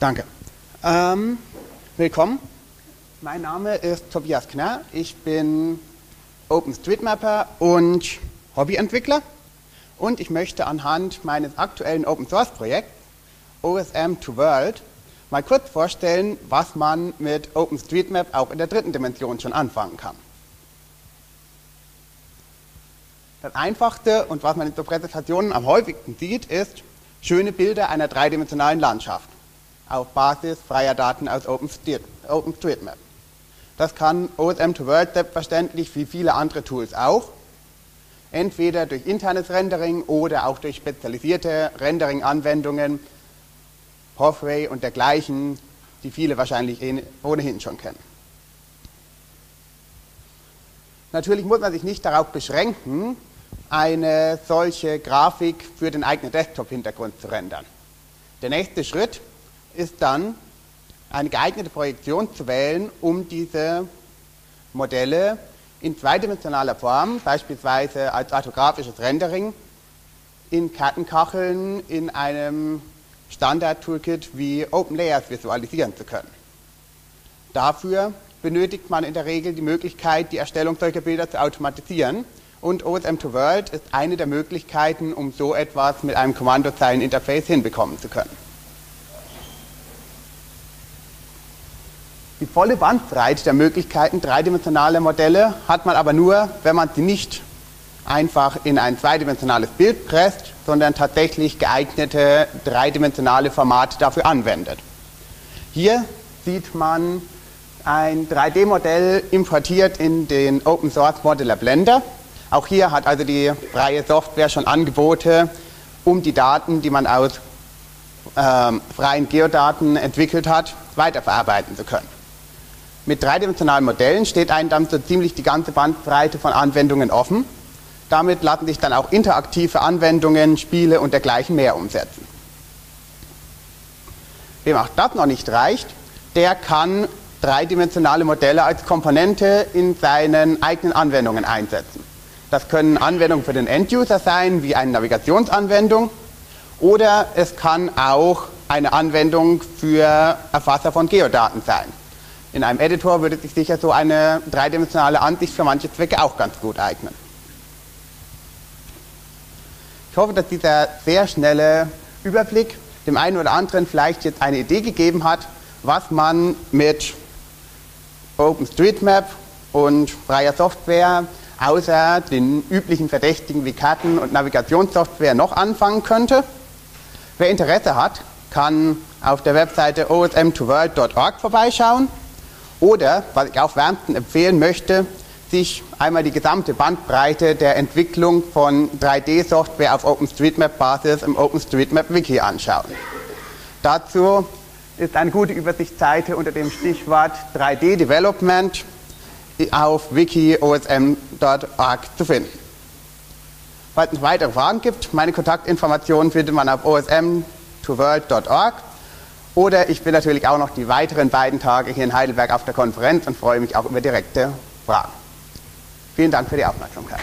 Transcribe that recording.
Danke. Ähm, willkommen. Mein Name ist Tobias Knarr. Ich bin OpenStreetMapper und Hobbyentwickler. Und ich möchte anhand meines aktuellen Open Source Projekts OSM to World mal kurz vorstellen, was man mit OpenStreetMap auch in der dritten Dimension schon anfangen kann. Das Einfachste und was man in so Präsentationen am häufigsten sieht, ist schöne Bilder einer dreidimensionalen Landschaft auf Basis freier Daten aus OpenStreetMap. Das kann OSM2World selbstverständlich wie viele andere Tools auch. Entweder durch internes Rendering oder auch durch spezialisierte Rendering-Anwendungen, Pathway und dergleichen, die viele wahrscheinlich eh ohnehin schon kennen. Natürlich muss man sich nicht darauf beschränken, eine solche Grafik für den eigenen Desktop-Hintergrund zu rendern. Der nächste Schritt ist dann, eine geeignete Projektion zu wählen, um diese Modelle in zweidimensionaler Form, beispielsweise als orthografisches Rendering, in Kartenkacheln in einem Standard-Toolkit wie OpenLayers visualisieren zu können. Dafür benötigt man in der Regel die Möglichkeit, die Erstellung solcher Bilder zu automatisieren. Und OSM2World ist eine der Möglichkeiten, um so etwas mit einem Kommandozeilen-Interface hinbekommen zu können. Die volle Bandbreite der Möglichkeiten dreidimensionaler Modelle hat man aber nur, wenn man sie nicht einfach in ein zweidimensionales Bild presst, sondern tatsächlich geeignete dreidimensionale Formate dafür anwendet. Hier sieht man ein 3D-Modell importiert in den Open Source Modeler Blender. Auch hier hat also die freie Software schon Angebote, um die Daten, die man aus ähm, freien Geodaten entwickelt hat, weiterverarbeiten zu können. Mit dreidimensionalen Modellen steht einem dann so ziemlich die ganze Bandbreite von Anwendungen offen. Damit lassen sich dann auch interaktive Anwendungen, Spiele und dergleichen mehr umsetzen. Wem auch das noch nicht reicht, der kann dreidimensionale Modelle als Komponente in seinen eigenen Anwendungen einsetzen. Das können Anwendungen für den Enduser sein, wie eine Navigationsanwendung, oder es kann auch eine Anwendung für Erfasser von Geodaten sein. In einem Editor würde sich sicher so eine dreidimensionale Ansicht für manche Zwecke auch ganz gut eignen. Ich hoffe, dass dieser sehr schnelle Überblick dem einen oder anderen vielleicht jetzt eine Idee gegeben hat, was man mit OpenStreetMap und freier Software außer den üblichen Verdächtigen wie Karten- und Navigationssoftware noch anfangen könnte. Wer Interesse hat, kann auf der Webseite osm2world.org vorbeischauen oder, was ich auch wärmsten empfehlen möchte, sich einmal die gesamte Bandbreite der Entwicklung von 3D-Software auf OpenStreetMap-Basis im OpenStreetMap-Wiki anschauen. Dazu ist eine gute Übersichtsseite unter dem Stichwort 3D-Development auf wiki.osm.org zu finden. Falls es weitere Fragen gibt, meine Kontaktinformationen findet man auf osm2world.org oder ich bin natürlich auch noch die weiteren beiden Tage hier in Heidelberg auf der Konferenz und freue mich auch über direkte Fragen. Vielen Dank für die Aufmerksamkeit.